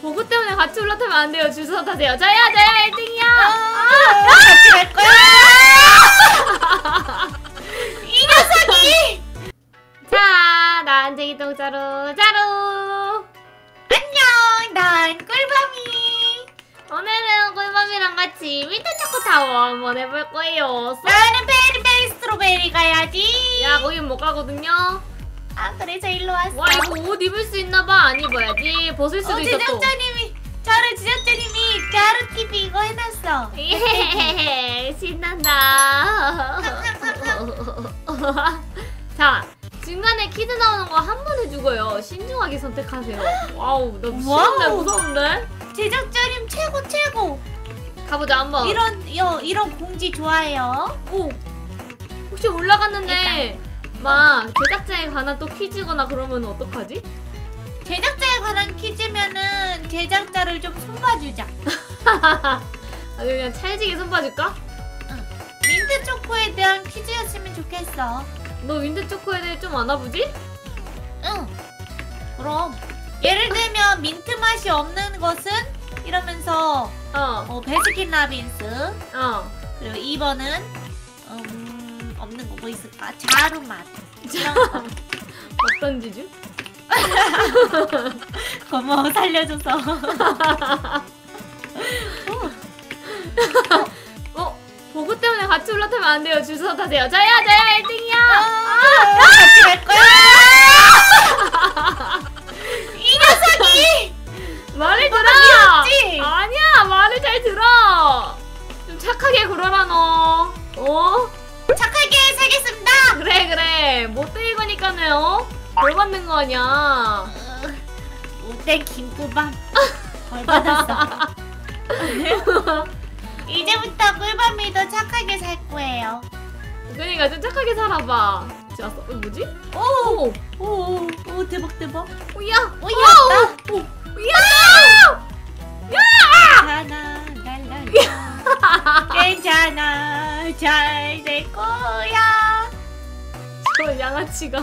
버그 때문에 같이 올라타면 안 돼요. 줄 서서 타세요. 저야 저야 1등이야. 아, 같이 갈 거야. 이 녀석이. 자, 난쟁이 똥자루 자루. 안녕, 난 꿀밤이. 오늘은 꿀밤이랑 같이 민트초코 타워 한번 해볼 거예요. 쏘- 나는 very very strawberry 가야지. 야, 거긴 못 가거든요. 아, 그래서 일로 왔어. 와, 이거 옷 입을 수 있나 봐. 안 입어야지. 벗을 수도 어, 있어 또. 제작자님이 저를 제작자님이 자루 TV 이거 해놨어. 예, 신난다. 자, 중간에 키드 나오는 거 한번 해주고요. 신중하게 선택하세요. wow, 나 무서운데. 무서운데? 제작자님 최고 최고. 가보자, 한 번. 이런 여, 이런 공지 좋아요. 오, 혹시 올라갔는데, 막, 제작자에 관한 또 퀴즈거나 그러면 어떡하지? 제작자에 관한 퀴즈면은 제작자를 좀 손봐주자. 아, 그냥 찰지게 손봐줄까? 민트 초코에 대한 퀴즈였으면 좋겠어. 너 민트 초코에 대해 좀 아나보지? 응. 그럼 예를 들면 민트 맛이 없는 것은 이러면서 어, 어, 베스킨 라빈스 어. 그리고 2번은 음, 없는 거 뭐 있을까? 자루 맛. 이런 거. 어떤 지주? 고마워 살려줘서. 어? 보고 때문에 같이 올라타면 안 돼요. 줄 서서 타세요. 저야, 저야 1등이야. 아, 같이 갈 거야. 이 녀석이 말을 들어! 귀엽지? 아니야, 말을 잘 들어! 좀 착하게 굴어라, 너. 어? 착하게 살겠습니다. 그래, 그래. 거니까는, 어? 벌 받는 거 아니야. 못된 김꿀밤 벌 받았어. 이제부터 꿀밤이도 착하게 살 거예요. 그러니까 좀 착하게 살아봐. 좋았어. 어, 뭐지? 오, 오! 오, 오 대박 대박. 오야! 오 이겼다. 오! 야! 잘 될 거야. 저 양아치가.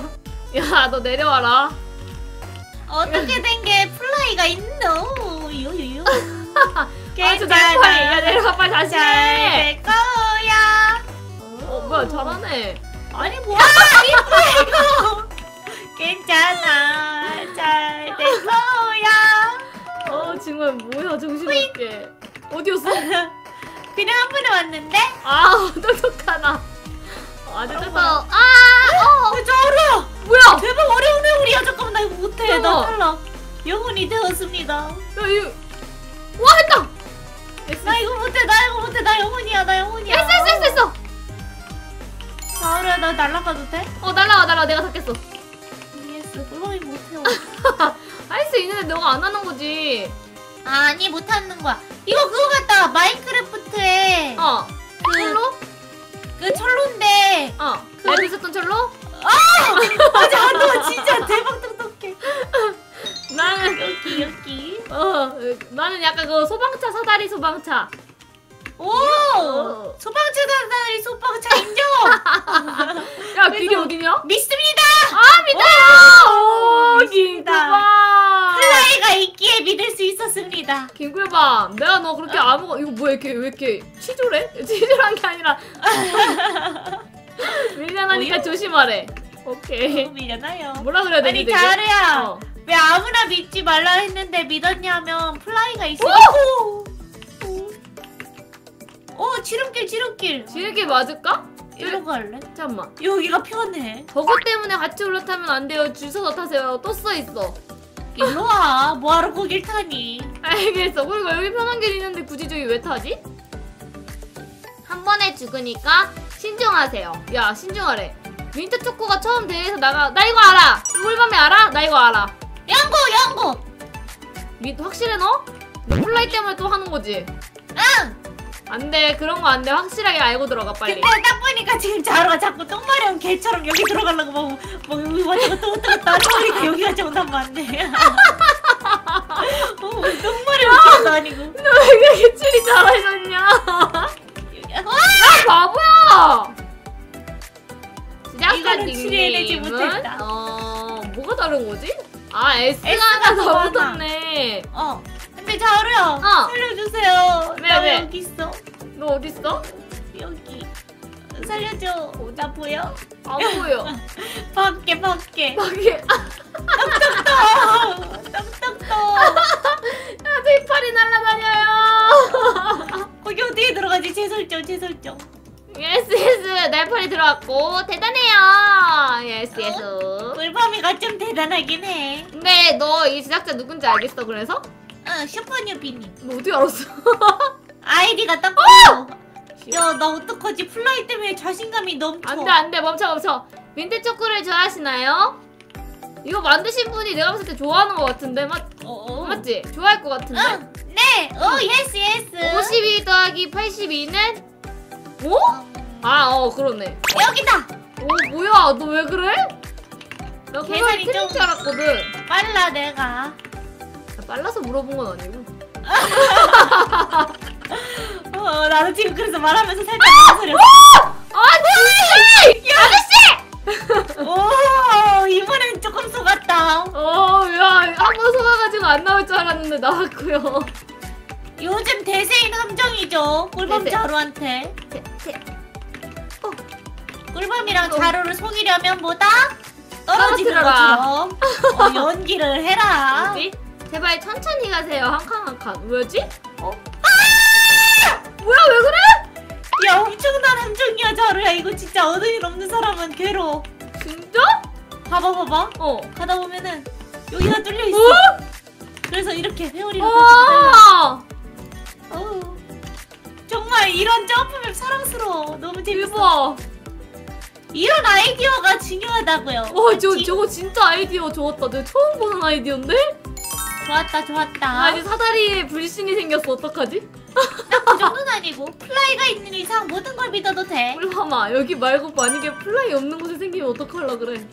야, 너 내려와라. 어떻게 된 게 fly가 있노? 유유유. 아, 저 날파리. 야, 내려와, 빨리 다시 해. 잘될 거야. 어, 뭐야, 잘하네. 아니 뭐야 이거 괜찮아 잘 될 거야 어, 정말 뭐야, 정신없게. 어디였어? 그냥 한 번에 왔는데 아, 똑똑하다. 아주 어머. 똑똑. 아, 어, 어, 저 어려 뭐야? 대박 어려운 회오리야 잠깐만 나 이거 못해 나. 탈락 영혼이 되었습니다 야, 이거. 와, 했다! 됐어, 나 이거 못해 나 이거 못해 나 영혼이야 나 영혼이야 했어, 했어, 했어, 했어! 자루야 나 날아가도 돼? 어, 날라와, 날라와. 내가 닫겠어. yes fly 못해 할 수 있는데 너가 안 하는 거지. 아니 못하는 거야 이거 그거 같다 마인크래프트에 어. 철로? 그 철로인데 어. 알고 있었던 철로? 맞아 너 진짜 대박 똑똑해 나는, 여기 여기 어, 나는 약간 그 소방차, 사다리 소방차. 오! 어. 소방차 단단히 소방차 인정! 야, 길이 어디냐? 믿습니다! 아, 믿어요! 오, 믿습니다. 김꿀밤! fly가 있기에 믿을 수 있었습니다. 김꿀밤, 내가 너 그렇게 아무거 이거 뭐야 이렇게 왜 이렇게 치졸해? 치졸한 게 아니라 밀려나니까? 조심하래. 오케이. 믿잖아요. 뭐라 그래야 되지? 아니? 자루야 어. 왜 아무나 믿지 말라 했는데 믿었냐면 fly가 있어. 지름길 지름길. 지름길 맞을까? 이리로 갈래? 잠깐만. 여기가 편해. 버그 때문에 같이 올라타면 안 돼요. 줄 서서 타세요. 또 써 있어. 일로 와. 뭐하러 거길 타니? 알겠어. 그리고 여기 편한 길 있는데 굳이 저기 왜 타지? 한 번에 죽으니까 신중하세요. 야, 신중하래. 민트 초코가 처음 대회에서 나가. 나 이거 알아. 꿀밤이 알아? 나 이거 알아. 양고 양고. 미, 확실해 너? 너 fly 때문에 또 하는 거지? 응. 안 돼. 그런 거 안 돼. 확실하게 알고 들어가 빨리. 근데 딱 보니까 지금 자루가 자꾸 똥 마려운 개처럼 여기 들어가려고 막, 막 여기 왔다 갔다 왔다 갔다 하다 보니까 여기가 좀 남았네. 어, 똥 마려운 개도 아니고. 너왜 그렇게 추리 잘하셨냐? 와! 바보야! 시작가님은 못했다. 어 뭐가 다른 거지? 아 S가 S가 많아. 붙었네. 어. 근데 자루야. 어. 살려주세요. 왜, 나 왜? 여기 있어. 너 어디 있어? 여기. 살려줘. 나 보여? 안 보여. 밖에 밖에. 밖에 아, 떡떡떡. 아저 이빨이 날아다녀요. 거기 어떻게 들어가지? 재설정, 재설정. yes yes 날파리 들어왔고 대단해요. yes yes. 꿀밤이가 좀 대단하긴 해. 근데 너 이 제작자 누군지 알겠어 그래서? 응, 슈퍼뉴비님. 너 어떻게 알았어? 아이디가 딱 보여. 야, 나 어떡하지? fly 때문에 자신감이 넘쳐. 안돼 안돼 멈춰 멈춰. 민트 초코를 좋아하시나요? 이거 만드신 분이 내가 봤을 때 좋아하는 것 같은데 맞 어, 어. 맞지? 좋아할 것 같은데. 응, 네. 어, yes, yes. 52 더하기 82는? 오? 아, 어, 그러네. 여기다. 오, 뭐야, 너 왜 그래? 나 계산이 틀린 좀- 줄 알았거든. 빨라, 내가. 나 빨라서 물어본 건 아니고. 어, 나도 지금 그래서 말하면서 살짝 망설였어. 아, 진짜! 아저씨! 오, 이번엔 조금 속았다. 어, 야, 한번 속아가지고 안 나올 줄 알았는데 나왔고요. 요즘 대세인 함정이죠. 꿀밤 대세. 자루한테. 태, 태, 꿀밤이랑 어. 자루를 속이려면 뭐다? 떨어지는 떨어뜨려라. 것처럼 어, 연기를 해라. 제발 천천히 가세요, 한 칸 한 칸. 왜지? 어? 아! 뭐야, 왜 그래? 야, 엄청난 함정이야, 자루야. 이거 진짜 fly 없는 사람은 괴로워. 진짜? 봐봐, 봐봐. 어. 가다 보면은 여기가 뚫려 있어. 어? 그래서 이렇게 회오리로! 어우, 정말 이런 점프맵 사랑스러워. 너무 재밌어. 대박! 이런 아이디어가 중요하다고요. 와, 저, 그치? 저거 진짜 아이디어 좋았다. 내가 처음 보는 아이디어인데? 좋았다, 좋았다. 아, 이제 사다리에 불신이 생겼어. 어떡하지? 그 정도는 아니고 fly가 있는 이상 모든 걸 믿어도 돼. 우리 마마, 여기 말고 만약에 fly 없는 곳에 생기면 어떡하려 그래.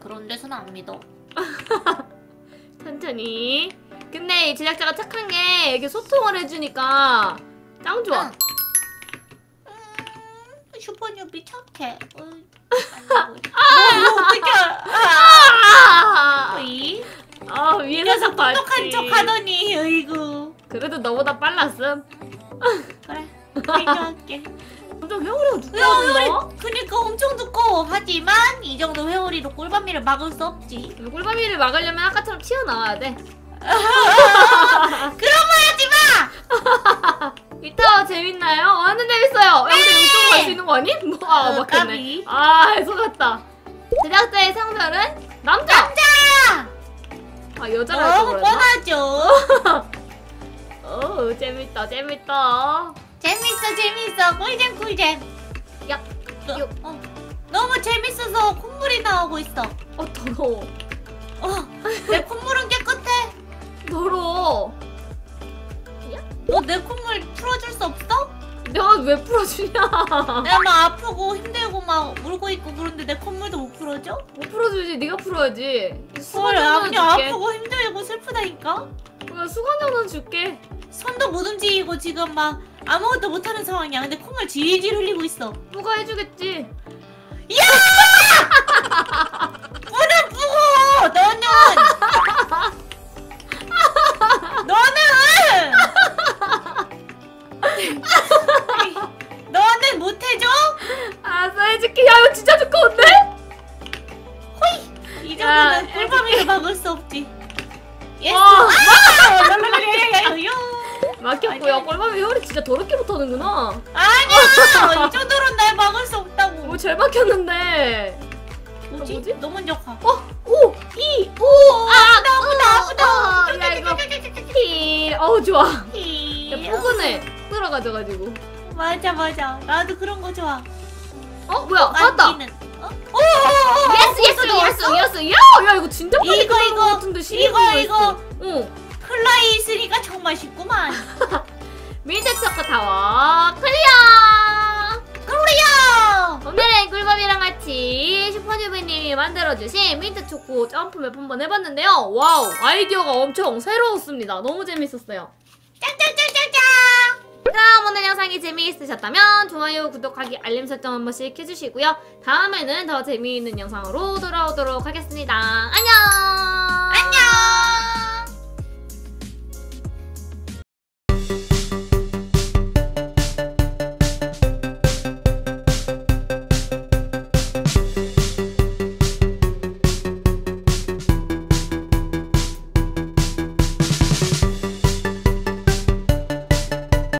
그런 데서는 안 믿어. 천천히. 근데 이 제작자가 착한 게 이렇게 소통을 해주니까 짱 좋아. 응. 음, 슈퍼뉴비 착해. 어, 너 어떻게? 아, 아! 어이. 아, 이 위에서 녀석 봤지. 똑똑한 척하더니, 그래도 너보다 빨랐음. 그래, 인정할게. 좀 회오리가 야, 두꺼웠나? 회오리, 그니까 엄청 두꺼워. 하지만 이 정도 회오리로 꿀밤이를 막을 수 없지. 꿀밤이를 막으려면 아까처럼 튀어나와야 돼. 그런 말 하지 마. 이따 재밌나요? 완전 재밌어요. 야, 우리 이쪽으로 갈수 있는 거 아니? 뭐, 아, 어. 까비. 아, 속았다. 제작자의 성별은 남자. 자, 아, 여자라 너무 그랬나? 뻔하죠. 어, 재밌다, 재밌다. 재밌어, 재밌어. 꿀잼, 꿀잼. 야, 너, 요. 어, 너무 재밌어서 콧물이 나오고 있어. 어, 더러워. 어, 내 콧물은 깨끗해. 더러워. 너내 콧물 풀어줄 수 없어? 내가 왜 풀어주냐? 내가 막 아프고 힘들고 막 울고 있고 그런데 내 콧물도 못 풀어줘? 못 풀어주지, 네가 풀어야지. 헐, 수건 야, 정도는 그냥 줄게. 아프고 힘들고 슬프다니까? 그냥 수건 정도는 줄게. 손도 못 움직이고 지금 막 아무것도 못하는 상황이야. 근데 콧물 질질 흘리고 있어. 누가 해주겠지? 뿌 진짜 더럽게 못하는구나. 아니야! 이 정도로는 날 막을 수 없다고. 오, 잘 막혔는데. 뭐지? 뭐지? 너 먼저 가. 어, 오, 이, 오, 아, 아프다, 아프다, 아프다. 어, 야, 이거 히. 어우, 좋아. 야, 히. 포근해. 들어가져가지고. 맞아, 맞아. 나도 그런 거 좋아. 어, 뭐야? 맞다. 어? 오, yes, yes, yes, yes. 야, 야, 이거 진짜 빨리 이거, 이거, 것 같은데 이거. 이거. 응. 꿀밤이 있으니까 정말 쉽구만. 민트 초코 타워 clear! Clear! 오늘은 꿀밤이랑 같이 슈퍼주부님이 만들어주신 민트 초코 점프 map 한번 해봤는데요. Wow, 아이디어가 엄청 새로웠습니다. 너무 재밌었어요. 짱짱짱짱짱! 그럼 오늘 영상 영상이 재미있으셨다면 좋아요, 구독하기, 알림 설정 한 번씩 해주시고요. 다음에는 더 재미있는 영상으로 돌아오도록 하겠습니다. 안녕! 안녕.